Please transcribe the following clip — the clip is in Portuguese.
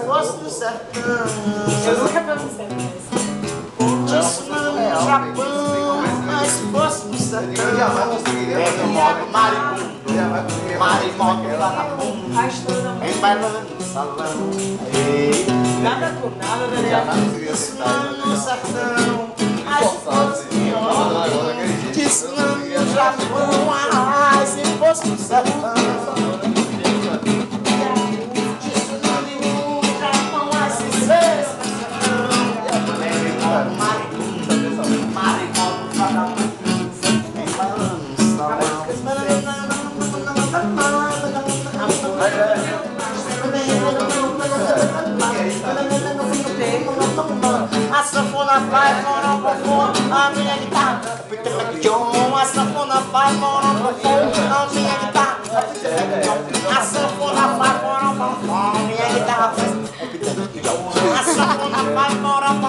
fosse do sertão. Eu nunca pronunciei isso. Disso não no Japão, mas se fosse do sertão. É no modo maribundo, marimoto lá na bunda. Em bailando no salão. Nada com nada, né? Disso não no sertão, mas se fosse do Disso não no Japão, mas se fosse do sertão. A sanfona vai, morão pro a minha guitarra A sanfona vai, morão pro a minha guitarra A sanfona vai, morão pro fundo, a minha guitarra A sanfona vai, morão pro fundo